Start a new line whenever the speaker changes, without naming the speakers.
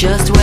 just